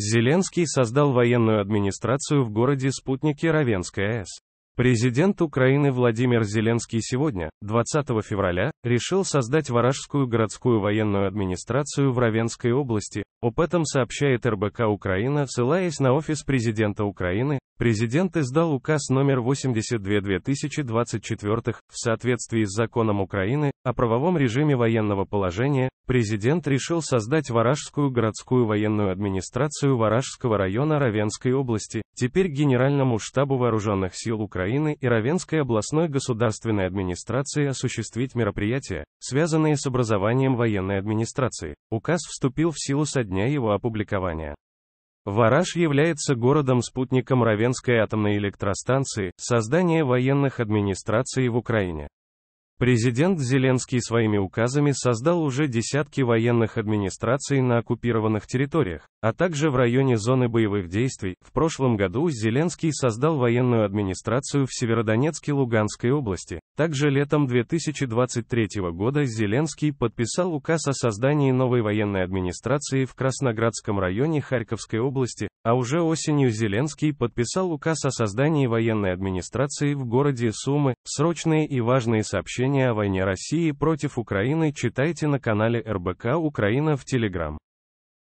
Зеленский создал военную администрацию в городе Спутники Равенской АЭС. Президент Украины Владимир Зеленский сегодня, 20 февраля, решил создать Варажскую городскую военную администрацию в Равенской области. Об этом сообщает РБК Украина, ссылаясь на офис президента Украины. Президент издал указ номер 82-2024 в соответствии с законом Украины о правовом режиме военного положения. Президент решил создать Варажскую городскую военную администрацию Варажского района Равенской области. Теперь Генеральному штабу вооруженных сил Украины и Равенской областной государственной администрации осуществить мероприятия, связанные с образованием военной администрации. Указ вступил в силу со дня его опубликования. Вараж является городом-спутником Равенской атомной электростанции, создание военных администраций в Украине. Президент Зеленский своими указами создал уже десятки военных администраций на оккупированных территориях, а также в районе зоны боевых действий. В прошлом году Зеленский создал военную администрацию в Северодонецке Луганской области. Также летом 2023 года Зеленский подписал указ о создании новой военной администрации в Красноградском районе Харьковской области, а уже осенью Зеленский подписал указ о создании военной администрации в городе Сумы. Срочные и важные сообщения о войне России против Украины читайте на канале РБК Украина в Телеграм.